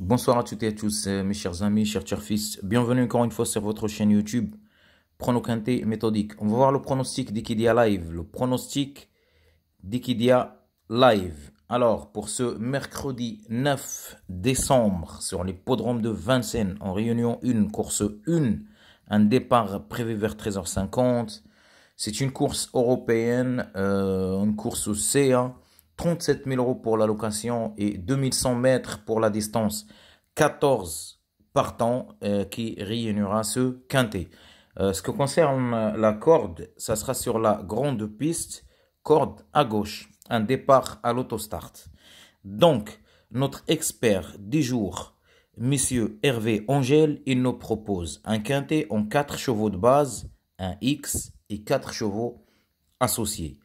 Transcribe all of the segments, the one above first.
Bonsoir à toutes et à tous, euh, mes chers amis, chers fils. Bienvenue encore une fois sur votre chaîne YouTube. Prono quinté méthodique. On va voir le pronostic d'Ikidia Live. Le pronostic d'Ikidia Live. Alors, pour ce mercredi 9 décembre, sur l'hippodrome de Vincennes, en réunion 1, course 1, un départ prévu vers 13h50. C'est une course européenne, euh, une course au CA. 37 000 euros pour la location et 2100 mètres pour la distance. 14 partants euh, qui réunira ce quintet. Euh, ce qui concerne la corde, ça sera sur la grande piste, corde à gauche, un départ à l'autostart. Donc, notre expert du jour, Monsieur Hervé Angèle, il nous propose un quintet en 4 chevaux de base, un X et 4 chevaux associés.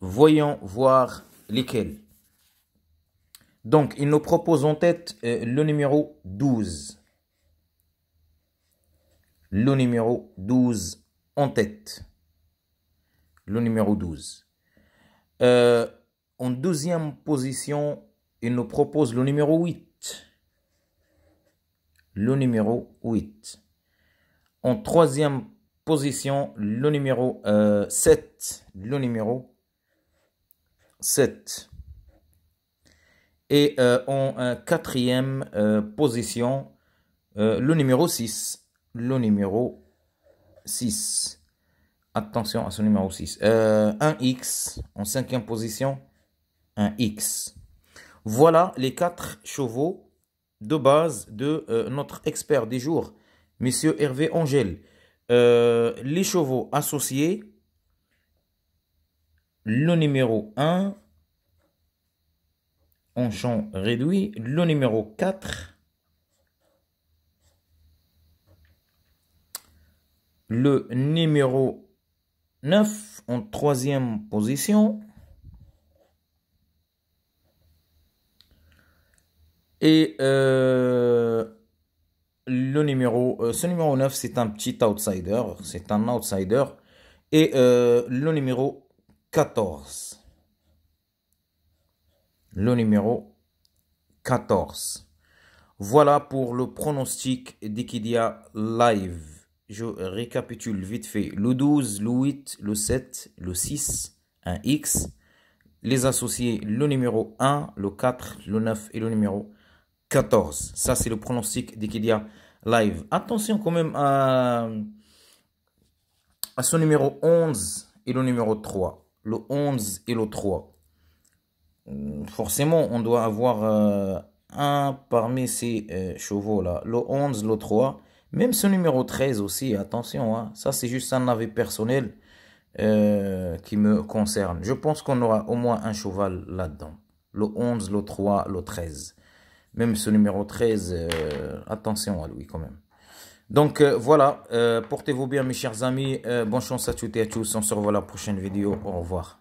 Voyons voir lesquels Donc, il nous propose en tête euh, le numéro 12. Le numéro 12 en tête. Le numéro 12. Euh, en deuxième position, il nous propose le numéro 8. Le numéro 8. En troisième position, le numéro 7. Euh, le numéro 7. Et euh, en euh, quatrième euh, position, le numéro 6. Le numéro 6. Attention à ce numéro 6. un X en cinquième position. Un X. Voilà les quatre chevaux de base de notre expert du jour, Monsieur Hervé Angèle. les chevaux associés le numéro 1 en champ réduit, le numéro 4, le numéro 9 en troisième position, et euh, le numéro, euh, ce numéro 9 c'est un petit outsider, c'est un outsider, et euh, le numéro 14. Le numéro 14. Voilà pour le pronostic d'Equidia Live. Je récapitule vite fait. Le 12, le 8, le 7, le 6, un X. Les associés, le numéro 1, le 4, le 9 et le numéro 14. Ça, c'est le pronostic d'Equidia Live. Attention quand même à, à ce numéro 11 et le numéro 3 le 11 et le 3. Euh, forcément, on doit avoir euh, un parmi ces euh, chevaux-là. Le 11, le 3. Même ce numéro 13 aussi, attention. Hein. ça, c'est juste un avis personnel qui me concerne. Je pense qu'on aura au moins un cheval là-dedans. Le 11, le 3, le 13. Même ce numéro 13, attention à lui quand même. Donc euh, voilà, euh, portez-vous bien mes chers amis, euh, bonne chance à toutes et à tous, on se revoit la prochaine vidéo, au revoir.